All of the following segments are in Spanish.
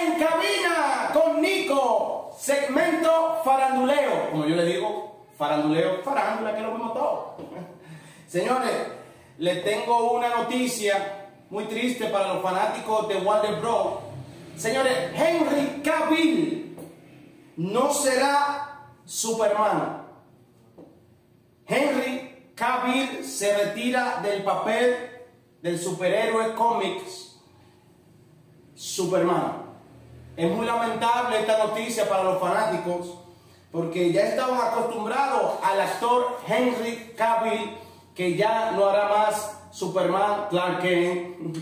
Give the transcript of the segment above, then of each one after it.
En cabina con Nico, segmento faranduleo. Como yo le digo, faranduleo, farándula, que lo vemos todo. Señores, les tengo una noticia muy triste para los fanáticos de Warner Bros. Señores, Henry Cavill no será Superman. Henry Cavill se retira del papel del superhéroe cómics Superman. Es muy lamentable esta noticia para los fanáticos porque ya estaban acostumbrados al actor Henry Cavill que ya no hará más Superman Clark Kent.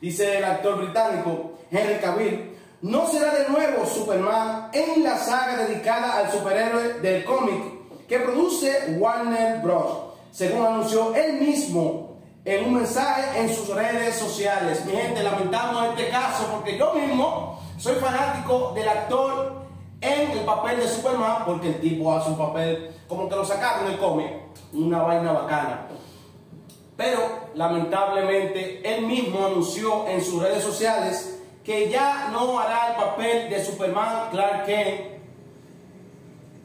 Dice el actor británico Henry Cavill, no será de nuevo Superman en la saga dedicada al superhéroe del cómic que produce Warner Bros. Según anunció él mismo en un mensaje en sus redes sociales. Mi gente, lamentamos este caso porque yo mismo soy fanático del actor en el papel de Superman porque el tipo hace un papel como que lo sacaron del cómic, una vaina bacana. Pero lamentablemente él mismo anunció en sus redes sociales que ya no hará el papel de Superman Clark Kent.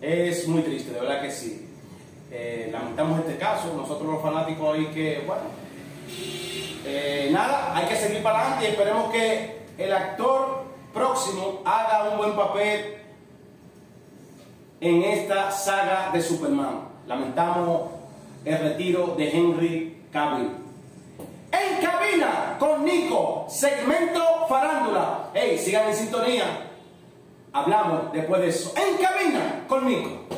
Es muy triste, de verdad que sí. Eh, lamentamos este caso, nosotros los fanáticos ahí que, bueno, eh, nada, hay que seguir para adelante y esperemos que el actor próximo haga un buen papel en esta saga de Superman. Lamentamos el retiro de Henry Cavill. En cabina con Nico, segmento farándula. Hey, sigan en sintonía. Hablamos después de eso. En cabina con Nico.